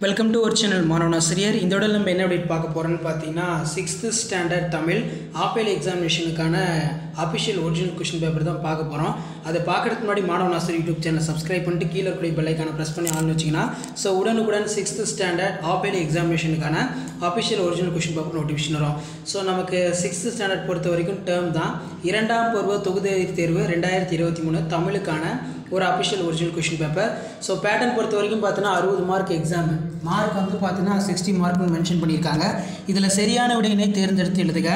Welcome to ஒரு channel மாணவனாசிரியர் இந்த உடல் நம்ம என்ன அப்டேட் பார்க்க போகிறோம்னு பார்த்தீங்கன்னா சிக்ஸ்த்து ஸ்டாண்டர்ட் தமிழ் ஆப்பிள் எக்ஸாமினேஷனுக்கான அஃபிஷியல் ஒரிஜினல் கொஷின் பேப்பர் தான் பார்க்க போகிறோம் அதை பார்க்கறதுக்கு முன்னாடி மாணவனாசிரியர் யூடியூப் சேனல் சப்ஸ்கிரைப் பண்ணிட்டு கீழே இருக்கிற பெல்லைக்கான ப்ரெஸ் பண்ணி ஆன் வச்சிங்கன்னா ஸோ உடனுக்குடன் சிக்ஸ்த்து ஸ்டாண்டர்ட் ஆப்பேல் எக்ஸாமினேஷனுக்கான official original question paper notification வரும். ஸோ நமக்கு சிக்ஸ்த்து ஸ்டாண்டர்ட் பொறுத்த வரைக்கும் டேர்ம் தான். இரண்டாம் பருவ தொகுதி தேர்வு ரெண்டாயிரத்தி இருபத்தி மூணு தமிழுக்கான ஒரு official original question paper so pattern பொறுத்த வரைக்கும் பார்த்தீங்கன்னா அறுபது மார்க் எக்ஸாம் மார்க் வந்து பார்த்தீங்கன்னா சிக்ஸ்டி மார்க்னு மென்ஷன் பண்ணியிருக்காங்க. இதில் சரியான விடையினை தேர்ந்தெடுத்து எழுதுக.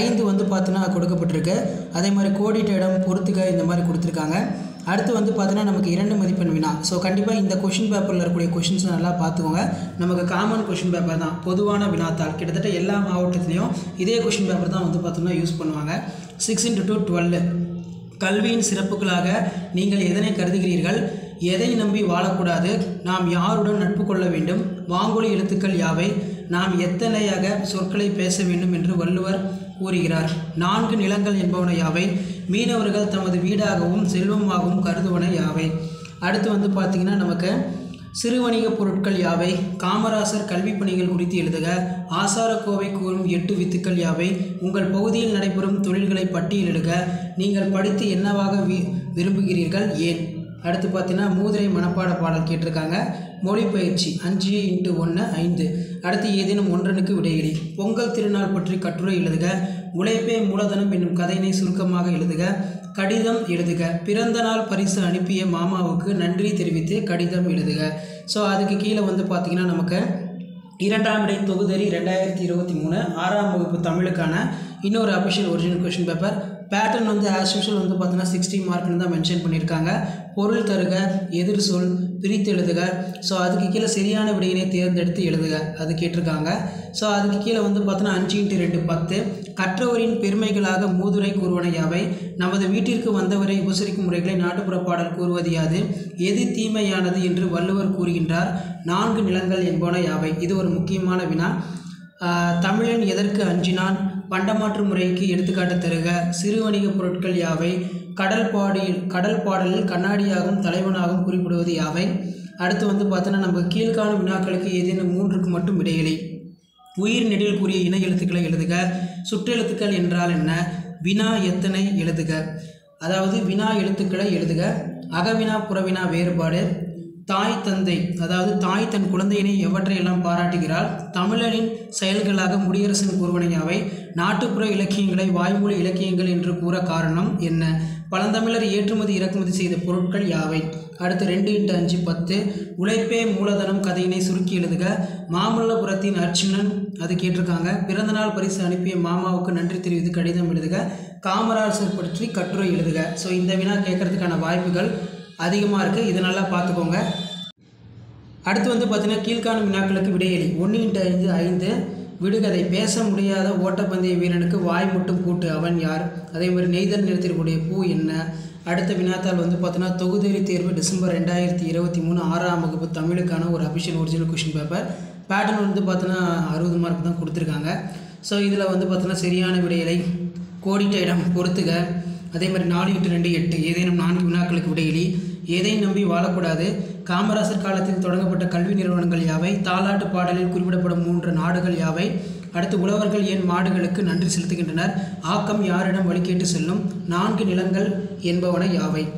ஐந்து வந்து பார்த்தீங்கன்னா கொடுக்கப்பட்டிருக்கு. அதே மாதிரி கோடிட்ட இடம் பொறுத்துக்க இந்த மாதிரி கொடுத்துருக்காங்க. அடுத்து வந்து பார்த்தீங்கன்னா நமக்கு இரண்டு மதிப்பெண் வினா. ஸோ கண்டிப்பாக இந்த கொஷின் பேப்பரில் இருக்கக்கூடிய கொஷின்ஸ் நல்லா பார்த்துக்கோங்க. நமக்கு காமன் கொஷின் பேப்பர் தான். பொதுவான வினாத்தாள். கிட்டத்தட்ட எல்லா மாவட்டத்துலேயும் இதே கொஷின் பேப்பர் தான் வந்து பார்த்தோம்னா யூஸ் பண்ணுவாங்க. சிக்ஸ் இன்ட்டு டூ டுவெல் கல்வியின் சிறப்புகளாக நீங்கள் எதனை கருதுகிறீர்கள்? எதை நம்பி வாழக்கூடாது? நாம் யாருடன் நட்பு கொள்ள வேண்டும்? வாங்கொலி எழுத்துக்கள் யாவை? நாம் எத்தனையாக சொற்களை பேச வேண்டும் என்று வள்ளுவர் கூறுகிறார். நான்கு நிலங்கள் என்பவன யாவை? மீனவர்கள் தமது வீடாகவும் செல்வமாகவும் கருதுவன யாவை? அடுத்து வந்து பார்த்திங்கன்னா நமக்கு சிறு வணிகப் பொருட்கள் யாவை? காமராசர் கல்விப் பணிகள் குறித்து எழுதுக. ஆசாரக்கோவை கூறும் எட்டு வித்துக்கள் யாவை? உங்கள் பகுதியில் நடைபெறும் தொழில்களை பட்டியலிடுக நீங்கள் படித்து என்னவாக வி விரும்புகிறீர்கள்? ஏன்? அடுத்து பார்த்தீங்கன்னா மூதுரை மனப்பாட பாடல் கேட்டிருக்காங்க. மொழிப்பயிற்சி அஞ்சு இன்ட்டு ஒன்று ஐந்து. அடுத்து ஏதேனும் ஒன்றனுக்கு விடையிலி. பொங்கல் திருநாள் பற்றி கட்டுரை எழுதுக. உழைப்பே மூலதனம் என்னும் கதையினை சுருக்கமாக எழுதுக. கடிதம் எழுதுக. பிறந்த நாள் பரிசு அனுப்பிய மாமாவுக்கு நன்றி தெரிவித்து கடிதம் எழுதுக. ஸோ அதுக்கு கீழே வந்து பார்த்திங்கன்னா நமக்கு இரண்டாம் இடை தொகுதறி ரெண்டாயிரத்தி இருபத்தி மூணு ஆறாம் வகுப்பு தமிழுக்கான இன்னொரு official original question paper pattern வந்து ஆஸ் யூஷுவல் வந்து பார்த்தீங்கன்னா சிக்ஸ்டி மார்க்னு தான் மென்ஷன் பண்ணியிருக்காங்க. பொருள் தருக எதிர் சொல் பிரித்து எழுதுக. ஸோ அதுக்கு கீழே சரியான விடையினை தேர்ந்தெடுத்து எழுதுக. அது கேட்டிருக்காங்க. ஸோ அதுக்கு கீழே வந்து பார்த்தோன்னா அஞ்சு இன்ட்டு ரெண்டு பத்து. கற்றவரின் பெருமைகளாக மூதுரை கூறுவன யாவை? நமது வீட்டிற்கு வந்தவரை உபசரிக்கும் முறைகளை நாட்டுப்புற பாடல் கூறுவது யாது? எது தீமையானது என்று வள்ளுவர் கூறுகின்றார். நான்கு நிலங்கள் என்பன யாவை? இது ஒரு முக்கியமான வினா. தமிழன் எதற்கு அஞ்சினான்? பண்டமாற்று முறைக்கு எடுத்துக்காட்டு தருக. சிறு வணிகப் பொருட்கள் யாவை? கடல் பாடியில் கடல் பாடலில் கண்ணாடியாகவும் தலைவனாகவும் குறிப்பிடுவது யாவை? அடுத்து வந்து பார்த்தோன்னா நம்ம கீழ்காணும் வினாக்களுக்கு ஏதேனும் மூன்றுக்கு மட்டும் இடையிலை. உயிர் நெடில் கூறிய இணை எழுத்துக்களை எழுதுக. சுற்றெழுத்துக்கள் என்றால் என்ன? வினா எத்தனை எழுதுக. அதாவது வினா எழுத்துக்களை எழுதுக. அகவினா புறவினா வேறுபாடு. தாய் தந்தை அதாவது தாய் தன் குழந்தையினை எவற்றையெல்லாம் பாராட்டுகிறாள்? தமிழனின் செயல்களாக முடியரசன் கூறுவனையாவை நாட்டுப்புற இலக்கியங்களை வாய்மொழி இலக்கியங்கள் என்று கூற காரணம் என்ன? பழந்தமிழர் ஏற்றுமதி இறக்குமதி செய்த பொருட்கள் யாவை? அடுத்து ரெண்டு இன்ட்டு அஞ்சு பத்து. உழைப்பே மூலதனம் கதையினை சுருக்கி எழுதுக. மாமல்லபுரத்தின் அர்ச்சுனன் அது கேட்டிருக்காங்க. பிறந்தநாள் பரிசு அனுப்பிய மாமாவுக்கு நன்றி தெரிவித்து கடிதம் எழுதுக. காமராசர் பற்றி கட்டுரை எழுதுக. ஸோ இந்த வினா கேட்கறதுக்கான வாய்ப்புகள் அதிகமாக இருக்குது இதை நல்லா பார்த்துக்கோங்க. அடுத்து வந்து பார்த்தீங்கன்னா கீழ்காணும் வினாக்களுக்கு விடையளி ஒன்று இன்ட்டு ஐந்து ஐந்து. விடுகதை பேச முடியாத ஓட்டப்பந்தய வீரனுக்கு வாய் மட்டும் கூட்டு அவன் யார்? அதே மாதிரி நெய்தல் நிறுத்திருக்கூடிய பூ என்ன? அடுத்த வினாத்தாள் வந்து பார்த்தோன்னா தொகுதறி தேர்வு டிசம்பர் ரெண்டாயிரத்தி இருபத்தி மூணு ஆறாம் வகுப்பு தமிழுக்கான ஒரு official original question paper pattern வந்து பார்த்தோன்னா அறுபது மார்க் தான் கொடுத்துருக்காங்க. ஸோ இதில் வந்து பார்த்தோன்னா சரியான விடையலை. கோடிட்ட இடம் பொறுத்துக. அதே மாதிரி நாலு எட்டு ரெண்டு எட்டு. ஏதேனும் நான்கு வினாக்களுக்கு விடையிலி. எதையும் நம்பி வாழக்கூடாது. காமராசர் காலத்தில் தொடங்கப்பட்ட கல்வி நிறுவனங்கள் யாவை? தாலாட்டு பாடலில் குறிப்பிடப்படும் மூன்று நாடுகள் யாவை? அடுத்து உழவர்கள் ஏன் மாடுகளுக்கு நன்றி செலுத்துகின்றனர்? ஆக்கம் யாரிடம் வழிகேட்டு செல்லும்? நான்கு நிலங்கள் என்பவன யாவை?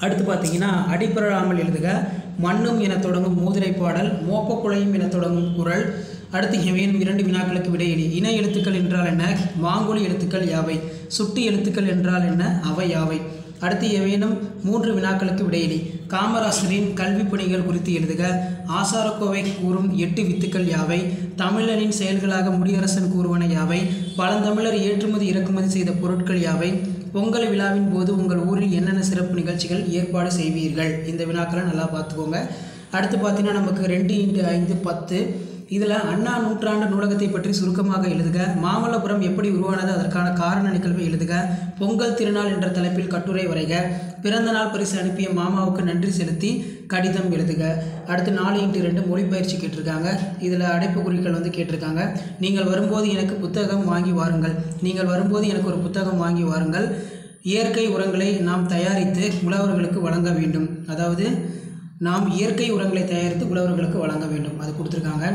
அடுத்து பார்த்தீங்கன்னா அடிப்படாமல் எழுதுக. மண்ணும் என தொடங்கும் மூதுரை பாடல் மோப்பக்குழையும் என தொடங்கும் குரல். அடுத்து இவையும் இரண்டு வினாக்களுக்கு விடையிலி இன எழுத்துக்கள் என்றால் என்ன? மாங்கொலி எழுத்துக்கள் யாவை? சுட்டு எழுத்துக்கள் என்றால் என்ன? அவை யாவை? அடுத்து ஏவேனும் மூன்று வினாக்களுக்கு விடையிலி. காமராசரின் கல்வி பணிகள் குறித்து எழுதுக. ஆசாரக்கோவை கூறும் எட்டு வித்துக்கள் யாவை? தமிழனின் செயல்களாக முடியரசன் கூறுவன யாவை? பழந்தமிழர் ஏற்றுமதி இறக்குமதி செய்த பொருட்கள் யாவை? பொங்கல் விழாவின் போது உங்கள் ஊரில் என்னென்ன சிறப்பு நிகழ்ச்சிகள் ஏற்பாடு செய்வீர்கள்? இந்த வினாக்களை நல்லா பார்த்துக்கோங்க. அடுத்து பார்த்தீங்கன்னா நமக்கு ரெண்டு இன்ட்டு ஐந்து பத்து. இதில் அண்ணா நூற்றாண்டு நூலகத்தை பற்றி சுருக்கமாக எழுதுக மாமல்லபுரம் எப்படி உருவானது அதற்கான காரண நிகழ்வை எழுதுக பொங்கல் திருநாள் என்ற தலைப்பில் கட்டுரை வரைக பிறந்த நாள் பரிசு அனுப்பிய மாமாவுக்கு நன்றி செலுத்தி கடிதம் எழுதுக. அடுத்து நாலு இன்ட்டு ரெண்டு மொழிப்பயிற்சி கேட்டிருக்காங்க. இதில் அடைப்பு குறிகள் வந்து கேட்டிருக்காங்க. நீங்கள் வரும்போது எனக்கு புத்தகம் வாங்கி வாருங்கள். நீங்கள் வரும்போது எனக்கு ஒரு புத்தகம் வாங்கி வாருங்கள். இயற்கை உரங்களை நாம் தயாரித்து உழவர்களுக்கு வழங்க வேண்டும். அதாவது நாம் இயற்கை உரங்களை தயாரித்து உழவர்களுக்கு வழங்க வேண்டும். அது கொடுத்துருக்காங்க.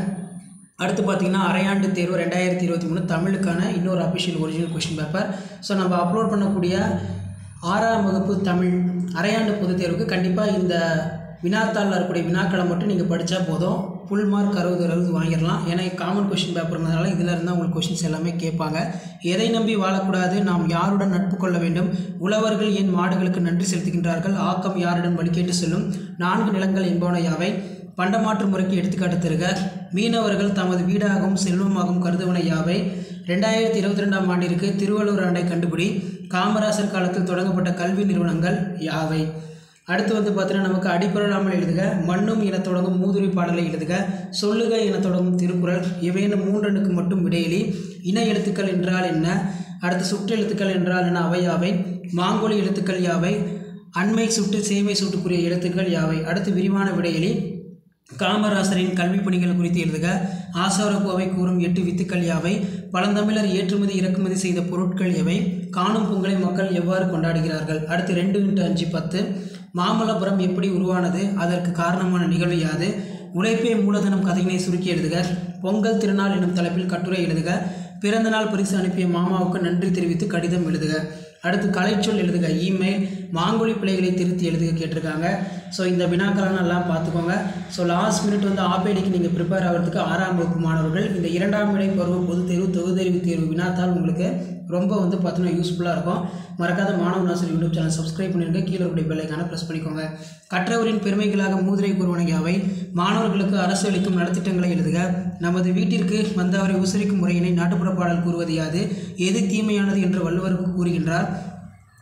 அடுத்து பார்த்தீங்கன்னா அரையாண்டு தேர்வு ரெண்டாயிரத்தி இருபத்தி மூணு தமிழுக்கான இன்னொரு official original question paper so நம்ம அப்லோட் பண்ணக்கூடிய ஆறாம் வகுப்பு தமிழ் அரையாண்டு பொதுத் தேர்வுக்கு கண்டிப்பாக இந்த வினாத்தாளில் இருக்கக்கூடிய வினாக்களை மட்டும் நீங்கள் படித்தா போதும். ஃபுல் மார்க் அறுபது அறுபது வாங்கிடலாம். ஏன்னா காமன் கொஷின் பேப்பர்ங்கிறதுனால இதில் இருந்தால் உங்களுக்கு கொஷின்ஸ் எல்லாமே கேட்பாங்க. எதை நம்பி வாழக்கூடாது? நாம் யாருடன் நட்பு கொள்ள வேண்டும்? உழவர்கள் ஏன் மாடுகளுக்கு நன்றி செலுத்துகின்றார்கள்? ஆக்கம் யாருடன் வழிகேட்டு செல்லும்? நான்கு நிலங்கள் என்பவன யாவை? பண்டமாற்று முறைக்கு எடுத்துக்காட்டு தருக. மீனவர்கள் தமது வீடாகவும் செல்வமாகவும் கருதுவன யாவை? ரெண்டாயிரத்தி இருபத்தி ரெண்டாம் ஆண்டிற்கு திருவள்ளுவர் ஆண்டை கண்டுபிடி காமராசர் காலத்தில் தொடங்கப்பட்ட கல்வி நிறுவனங்கள் யாவை? அடுத்து வந்து பார்த்தீங்கன்னா நமக்கு அடிப்படாமல் எழுதுக. மண்ணும் என தொடங்கும் மூதுரை பாடலை எழுதுக. சொல்லுக என தொடங்கும் திருக்குறள். இவையென மூன்றனுக்கு மட்டும் விடையிலி இன எழுத்துக்கள் என்றால் என்ன? அடுத்து சுற்று எழுத்துக்கள் என்றால் என்ன? அவை யாவை? மாங்கொலி எழுத்துக்கள் யாவை? அண்மை சுட்டு சேமை சுட்டுக்குரிய எழுத்துக்கள் யாவை? அடுத்து விரிவான விடையிலி. காமராசரின் கல்வி பணிகள் குறித்து எழுதுக. ஆசாரக்கோவை கூறும் எட்டு வித்துக்கள் யாவை? பழந்தமிழர் ஏற்றுமதி இறக்குமதி செய்த பொருட்கள் எவை? காணும் பொங்கலை மக்கள் எவ்வாறு கொண்டாடுகிறார்கள்? அடுத்து ரெண்டு இன்ட்டு அஞ்சு பத்து. மாமல்லபுரம் எப்படி உருவானது? அதற்கு காரணமான நிகழ்வு யாது? உழைப்பே மூலதனம் கதையினை சுருக்கி எழுதுக. பொங்கல் திருநாள் எனும் தலைப்பில் கட்டுரை எழுதுக. பிறந்தநாள் பரிசு அனுப்பிய மாமாவுக்கு நன்றி தெரிவித்து கடிதம் எழுதுக. அடுத்து கலைச்சொல் எழுதுக. இமெயில் மாங்குழி பிள்ளைகளை திருத்தி எழுதுக கேட்டிருக்காங்க. ஸோ இந்த வினாக்களெல்லாம் எல்லாம் பார்த்துக்கோங்க. ஸோ லாஸ்ட் மினிட் வந்து ஆப்பேடிக்கு நீங்கள் ப்ரிப்பேர் ஆகிறதுக்கு ஆறாம் வகுப்பு மாணவர்கள் இந்த இரண்டாம் நிலை பருவ பொதுத் தேர்வு தொகுதறிவு தேர்வு வினாத்தால் உங்களுக்கு ரொம்ப வந்து பார்த்தீங்கன்னா யூஸ்ஃபுல்லாக இருக்கும். மறக்காத மாணவ நாசர் யூடியூப் சேனல் சப்ஸ்கிரைப் பண்ணிருக்க கீழே உடைய பெல்லைக்கான ப்ரெஸ் பண்ணிக்கோங்க. கற்றவரின் பெருமைகளாக மூதிரை கூறுவனையாவை மாணவர்களுக்கு அரசு அளிக்கும் நலத்திட்டங்களை எழுதுக. நமது வீட்டிற்கு வந்தவரை உசரிக்கும் முறையினை நாட்டுப்புற பாடல் கூறுவது யாது? எது தீமையானது என்று வள்ளுவருக்கு கூறுகின்றார்.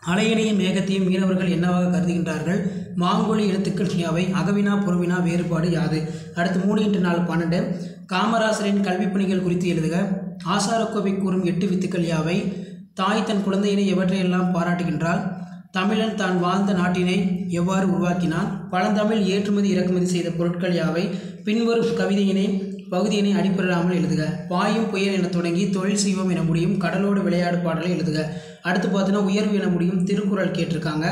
அலையினையும் மேகத்தையும் மீனவர்கள் என்னவாக கருதுகின்றார்கள்? மாங்கொழி எழுத்துக்கள் யாவை? அகவினா புறவினா வேறுபாடு யாது? அடுத்து மூணு இன்று நாலு பன்னெண்டு. காமராசரின் கல்விப் பணிகள் குறித்து எழுதுக. ஆசாரக்கோவை கூறும் எட்டு வித்துக்கள் யாவை? தாய் தன் குழந்தையினை எவற்றையெல்லாம் பாராட்டுகின்றாள்? தமிழன் தான் வாழ்ந்த நாட்டினை எவ்வாறு உருவாக்கினான்? பழந்தமிழ் ஏற்றுமதி இறக்குமதி செய்த பொருட்கள் யாவை? பின்வரும் கவிதையினை பகுதியினை அடிப்படையாமல் எழுதுக. பாயும் புயல் என தொடங்கி தொழில் செய்வோம் என முடியும். கடலோடு விளையாடு பாடலை எழுதுக. அடுத்து பார்த்தீங்கன்னா உயர்வு என முடியும் திருக்குறள் கேட்டிருக்காங்க.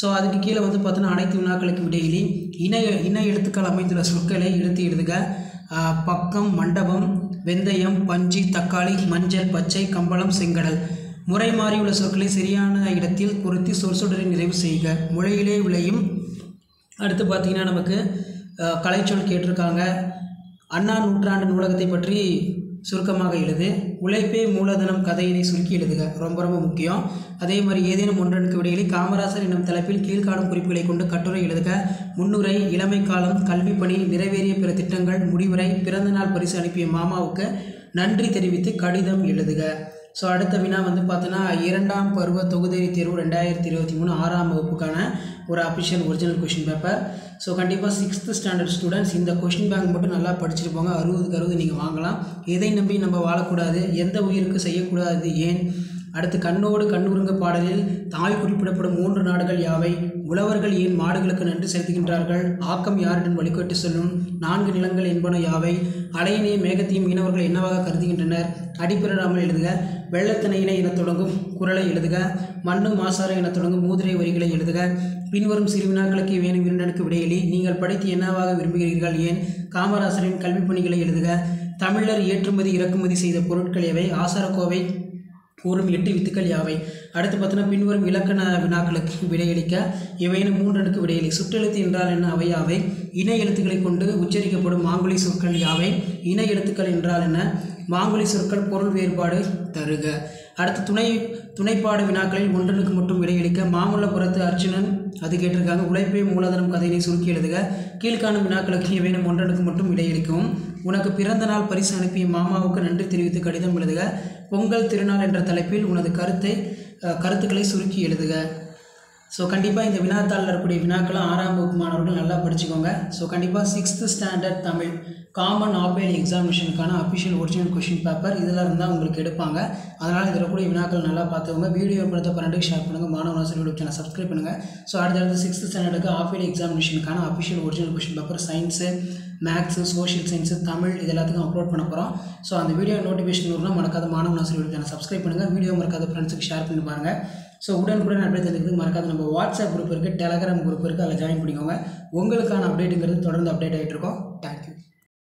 ஸோ அதுக்கு கீழே வந்து பார்த்தீங்கன்னா அனைத்து வினாக்களுக்கும் இடையிலே இணை இன எழுத்துக்கள் அமைந்துள்ள சொற்களை எடுத்து எழுதுக. பக்கம் மண்டபம் வெந்தயம் பஞ்சு தக்காளி மஞ்சள் பச்சை கம்பளம் செங்கடல். முறை மாறியுள்ள சொற்களை சரியான இடத்தில் பொருத்தி சொற்சொடரை நிறைவு செய்க. முளையிலே விளையும். அடுத்து பார்த்தீங்கன்னா நமக்கு கலைச்சொல் கேட்டிருக்காங்க. அண்ணா நூற்றாண்டு நூலகத்தை பற்றி சுருக்கமாக எழுது. உழைப்பே மூலதனம் கதையினை சுருக்கி எழுதுக. ரொம்ப ரொம்ப முக்கியம். அதே மாதிரி ஏதேனும் ஒன்றனுக்கு விடையிலே காமராசர் என்னும் தலைப்பில் கீழ்காணும் குறிப்புகளை கொண்டு கட்டுரை எழுதுக. முன்னுரை இளமை காலம் கல்வி பணி நிறைவேறிய பிற திட்டங்கள் முடிவுரை பிறந்தநாள் பரிசு அனுப்பிய மாமாவுக்கு நன்றி தெரிவித்து கடிதம் எழுதுக. ஸோ அடுத்த வினா வந்து பார்த்தோன்னா இரண்டாம் பருவ தொகுதி தேர்வு ரெண்டாயிரத்தி இருபத்தி மூணு ஆறாம் வகுப்புக்கான ஒரு official original question paper so கண்டிப்பாக சிக்ஸ்த்து ஸ்டாண்டர்ட் ஸ்டூடெண்ட்ஸ் இந்த கொஷின் பேங்க் மட்டும் நல்லா படிச்சுட்டு போங்க. அறுபதுக்கு அறுபது நீங்கள் வாங்கலாம். எதை நம்பி நம்ம வாழக்கூடாது? எந்த உயிருக்கு செய்யக்கூடாது? ஏன்? அடுத்து கண்ணோடு கண்ணுருங்க பாடலில் தாய் குறிப்பிடப்படும் மூன்று நாடுகள் யாவை? உழவர்கள் ஏன் மாடுகளுக்கு நன்றி செலுத்துகின்றார்கள்? ஆக்கம் யாருடன் வழிகட்டு செல்லும்? நான்கு நிலங்கள் என்பன யாவை? அலையினையும் மேகத்தையும் மீனவர்கள் என்னவாக கருதுகின்றனர்? அடிப்பிராமல் எழுதுக. வெள்ளத்தினையினை என தொடங்கும் குரலை எழுதுக. மண்ணு மாசார என தொடங்கும் மூதிரை வரிகளை எழுதுக. பின்வரும் சிறு வினாக்களுக்கு வேணும் இரண்டனுக்கு விடையிலே. நீங்கள் படித்து என்னவாக விரும்புகிறீர்கள் ஏன்? காமராசரின் கல்விப் பணிகளை எழுதுக. தமிழர் ஏற்றுமதி இறக்குமதி செய்த பொருட்கள் எவை? ஆசாரக்கோவை கூறும் எட்டு வித்துக்கள் யாவை? அடுத்து பார்த்தோன்னா பின்வரும் இலக்கண வினாக்களுக்கு விடையளிக்க இவையினும் மூன்றனுக்கு விடையளி சுற்றெழுத்து என்றால் என்ன? அவை யாவை? இணை எழுத்துக்களை கொண்டு உச்சரிக்கப்படும் மாங்குழி சொற்கள் யாவை? இணை எழுத்துக்கள் என்றால் என்ன? மாங்குலி சொற்கள் பொருள் வேறுபாடு தருக. அடுத்து துணை துணைப்பாடு வினாக்களில் ஒன்றனுக்கு மட்டும் விடையளிக்க மாமல்லபுரத்து அர்ச்சுனன் அது கேட்டிருக்காங்க. உழைப்பே மூலதனம் கதையினை சுருக்கி எழுதுக. கீழ்காணும் வினாக்களுக்கு ஏவேனும் ஒன்றனுக்கு மட்டும் விடையளிக்கவும் உனக்கு பிறந்த நாள் பரிசு அனுப்பிய மாமாவுக்கு நன்றி தெரிவித்து கடிதம் எழுதுக. பொங்கல் திருநாள் என்ற தலைப்பில் உனது கருத்தை கருத்துக்களை சுருக்கி எழுதுக. ஸோ கண்டிப்பாக இந்த வினாத்தாளில் இருக்கக்கூடிய வினாக்களை ஆறாம் வகுப்பு மாணவர்கள் நல்லா படிச்சுக்கோங்க. ஸோ கண்டிப்பாக சிக்ஸ்த்து ஸ்டாண்டர்ட் தமிழ் காமன் ஆப்பேல் எக்ஸாமினேஷனுக்கான அஃபிஷியல் ஒரிஜினல் கொஷின் பேப்பர் இதில் இருந்தால் உங்களுக்கு எடுப்பாங்க. அதனால் இதில் கூட வினாக்கள் நல்லா பார்த்துக்கோங்க. வீடியோ படத்தை பன்னெண்டு ஷேர் பண்ணுங்கள் மாணவ ஆசிரியர் யூடியூப் சேனல் சப்ஸ்கிரைப் பண்ணுங்கள் ஸோ அடுத்தடுத்து சிக்ஸ்த்து ஸ்டாண்டர்டுக்கு ஆப்பேல் எக்ஸாமினேஷனுக்கான official original question paper science maths social science Tamil இது எல்லாத்துக்கும் அப்லோட் பண்ண போகிறோம் ஸோ அந்த வீடியோ நோட்டிஃபிகேஷன் வரணும் மறக்காத மாணவ ஆசிரியர் யூடியூப் சேனல் சப்ஸ்கிரைப் பண்ணுங்கள் வீடியோ மறக்காத ஃப்ரெண்ட்ஸுக்கு ஷேர் பண்ணி பாருங்கள் ஸோ உடனுக்குடன் அப்டேட் தெரிஞ்சுக்கிறது மறக்காது. நம்ம வாட்ஸ்அப் குரூப் இருக்குது டெலகிராம் குரூப் இருக்குது அதில் ஜாயின் பண்ணிக்கோங்க. உங்களுக்கான அப்டேட்டுங்கிறது தொடர்ந்து அப்டேட் ஆகிட்டு இருக்கோம். தேங்க்ஸ்